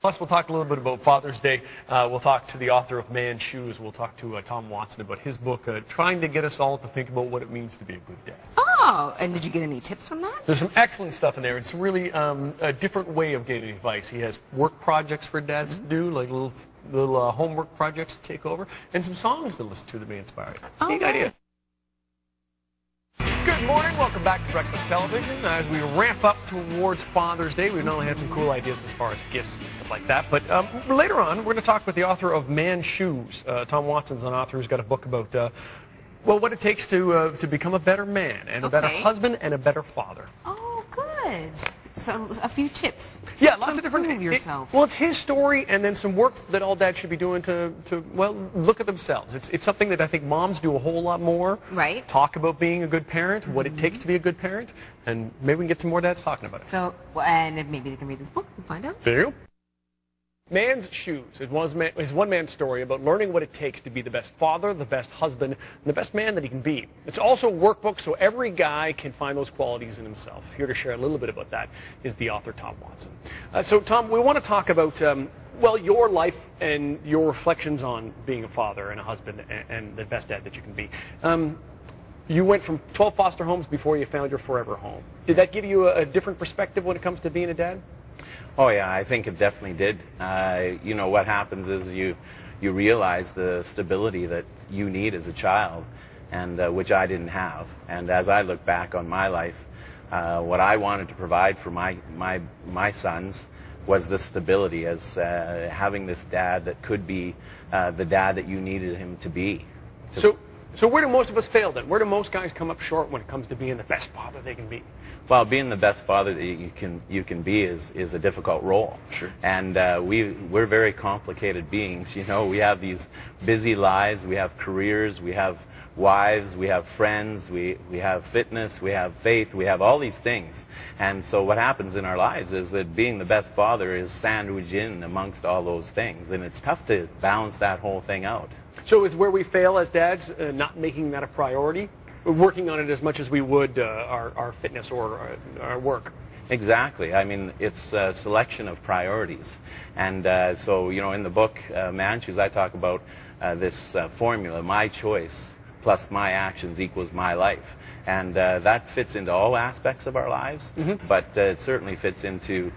Plus, we'll talk a little bit about Father's Day. Uh, we'll talk to the author of Man Shoes. We'll talk to uh, Tom Watson about his book, uh, trying to get us all to think about what it means to be a good dad. Oh, and did you get any tips from that? There's some excellent stuff in there. It's really um, a different way of getting advice. He has work projects for dads to do, like little little uh, homework projects to take over, and some songs to listen to that may inspire you. Oh, right. idea. Good morning. Welcome back to Breakfast Television. As we ramp up towards Father's Day, we've not only had some cool ideas as far as gifts and stuff like that, but um, later on, we're going to talk with the author of Man's Shoes. Uh, Tom Watson's an author who's got a book about, uh, well, what it takes to uh, to become a better man and a better Okay. husband and a better father. Oh, good. So a few tips. Yeah, to lots of different. improve it- yourself. well, it's his story, and then some work that all dads should be doing to, to well, look at themselves. It's, it's something that I think moms do a whole lot more. Right. Talk about being a good parent, what it takes to be a good parent, and maybe we can get some more dads talking about it. so, and maybe they can read this book and find out. There you go. Man's Shoes is one man, one man's story about learning what it takes to be the best father, the best husband, and the best man that he can be. It's also a workbook so every guy can find those qualities in himself. Here to share a little bit about that is the author Tom Watson. Uh, so, Tom, we want to talk about um, well your life and your reflections on being a father and a husband and, and the best dad that you can be. Um, you went from 12 foster homes before you found your forever home. Did that give you a, a different perspective when it comes to being a dad? Oh yeah, I think it definitely did. Uh, you know what happens is you you realize the stability that you need as a child, and uh, which I didn't have. And as I look back on my life, uh, what I wanted to provide for my my my sons was the stability as uh, having this dad that could be uh, the dad that you needed him to be. To- So, so where do most of us fail then? Where do most guys come up short when it comes to being the best father they can be? Well, being the best father that you can you can be is is a difficult role. Sure. And uh, we we're very complicated beings. You know, we have these busy lives. We have careers. We have wives. We have friends. We we have fitness. We have faith. We have all these things. And so what happens in our lives is that being the best father is sandwiched in amongst all those things, and it's tough to balance that whole thing out. So is where we fail as dads uh, not making that a priority? We're working on it as much as we would uh, our, our fitness or uh, our work. Exactly. I mean, it's a selection of priorities. And uh, so, you know, in the book, uh, Man Shoes, I talk about uh, this uh, formula my choice plus my actions equals my life. And uh, that fits into all aspects of our lives, but uh, it certainly fits into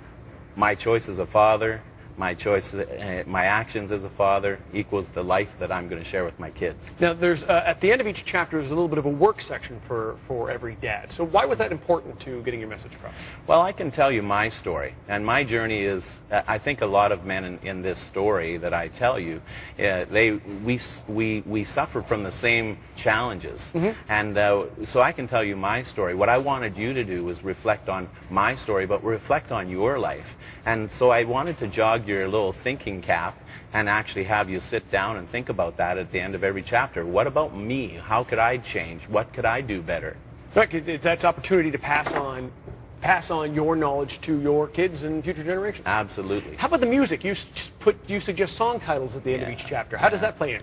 my choice as a father. My choice, uh, my actions as a father equals the life that I'm going to share with my kids. Now, there's uh, at the end of each chapter, there's a little bit of a work section for, for every dad. So why was that important to getting your message across? Well, I can tell you my story, and my journey is. uh, I think a lot of men in, in this story that I tell you, uh, they we we we suffer from the same challenges, and uh, so I can tell you my story. What I wanted you to do was reflect on my story, but reflect on your life, and so I wanted to jog your little thinking cap and actually have you sit down and think about that at the end of every chapter. What about me? How could I change? What could I do better? That's opportunity to pass on, pass on your knowledge to your kids and future generations. Absolutely. How about the music? You put you suggest song titles at the end of each chapter. How does that play in?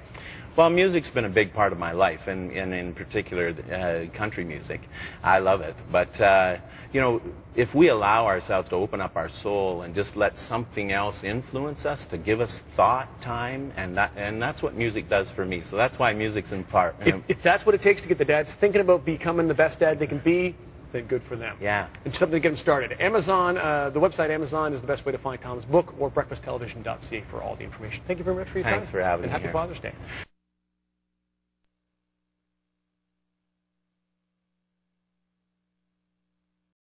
Well, music's been a big part of my life, and, and in particular, uh, country music. I love it. But, uh, you know, if we allow ourselves to open up our soul and just let something else influence us, to give us thought, time, and, that, and that's what music does for me. So that's why music's in part. If, if that's what it takes to get the dads thinking about becoming the best dad they can be, then good for them. Yeah. It's something to get them started. Amazon, uh, the website Amazon is the best way to find Tom's book or breakfasttelevision.ca for all the information. Thank you very much for your time. Thanks for having and me happy here. Father's Day.